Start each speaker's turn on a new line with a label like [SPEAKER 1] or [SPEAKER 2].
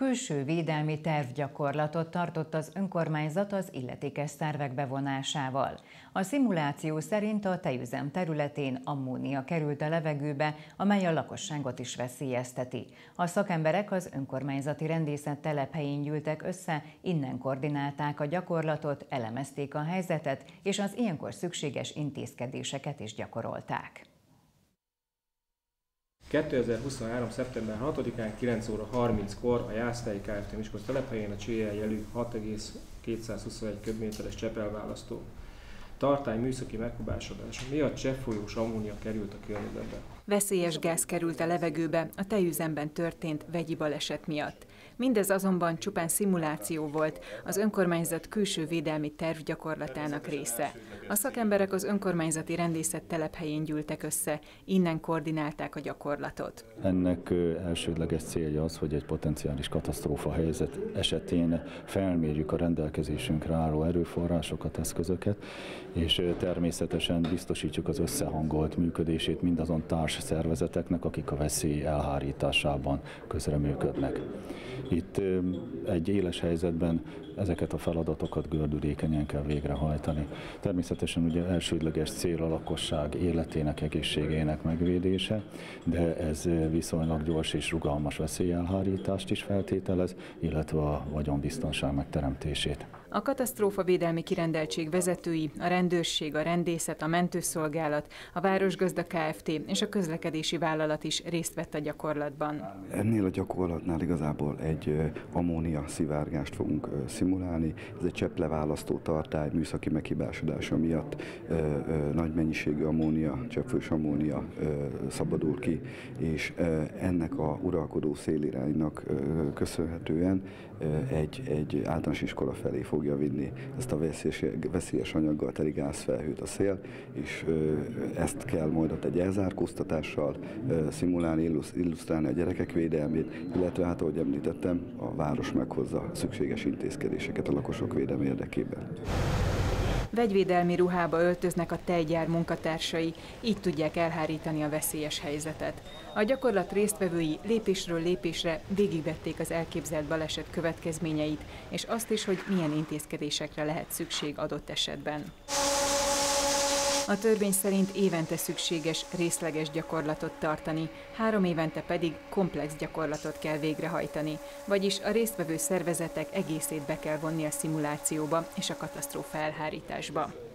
[SPEAKER 1] Külső védelmi tervgyakorlatot tartott az önkormányzat az illetékes szervek bevonásával. A szimuláció szerint a tejüzem területén ammónia került a levegőbe, amely a lakosságot is veszélyezteti. A szakemberek az önkormányzati rendészet telephelyén gyűltek össze, innen koordinálták a gyakorlatot, elemezték a helyzetet, és az ilyenkor szükséges intézkedéseket is gyakorolták.
[SPEAKER 2] 2023. szeptember 6-án 9 óra 30-kor a Jásztályi Kft. Miskolc telephelyén a CL jelű 6,221 köbméteres csepelválasztó tartály műszaki megkubásodása miatt cseppfolyós ammónia került a környezetbe.
[SPEAKER 3] Veszélyes gáz került a levegőbe a tejüzemben történt vegyi baleset miatt. Mindez azonban csupán szimuláció volt, az önkormányzat külső védelmi terv gyakorlatának része. A szakemberek az önkormányzati rendészet telephelyén gyűltek össze, innen koordinálták a gyakorlatot.
[SPEAKER 4] Ennek elsődleges célja az, hogy egy potenciális katasztrófa helyzet esetén felmérjük a rendelkezésünkre álló erőforrásokat, eszközöket, és természetesen biztosítjuk az összehangolt működését mindazon társ szervezeteknek, akik a veszély elhárításában közreműködnek. Itt egy éles helyzetben ezeket a feladatokat gördülékenyen kell végrehajtani. Természetesen ugye elsődleges cél a lakosság életének, egészségének megvédése, de ez viszonylag gyors és rugalmas veszélyelhárítást is feltételez, illetve a vagyonbiztonság megteremtését.
[SPEAKER 3] A katasztrófa védelmi kirendeltség vezetői, a rendőrség, a rendészet, a mentőszolgálat, a Városgazda Kft. és a közlekedési vállalat is részt vett a gyakorlatban.
[SPEAKER 5] Ennél a gyakorlatnál igazából egy ammónia szivárgást fogunk szimulálni. Ez egy cseppleválasztó tartály műszaki meghibásodása miatt nagy mennyiségű ammónia, cseppfős ammónia szabadul ki, és ennek a uralkodó széliránynak köszönhetően egy, egy általános iskola felé fogja vinni ezt a veszélyes, veszélyes anyaggal teli gázfelhőt a szél, és ezt kell majd ott egy elzárkóztatással szimulálni, illusztrálni a gyerekek védelmét, illetve hát ahogy említettem, a város meghozza szükséges intézkedéseket a lakosok védelme érdekében.
[SPEAKER 3] Vegyvédelmi ruhába öltöznek a tejgyár munkatársai, így tudják elhárítani a veszélyes helyzetet. A gyakorlat résztvevői lépésről lépésre végigvették az elképzelt baleset következményeit, és azt is, hogy milyen intézkedésekre lehet szükség adott esetben. A törvény szerint évente szükséges részleges gyakorlatot tartani, három évente pedig komplex gyakorlatot kell végrehajtani, vagyis a résztvevő szervezetek egészét be kell vonni a szimulációba és a katasztrófa elhárításba.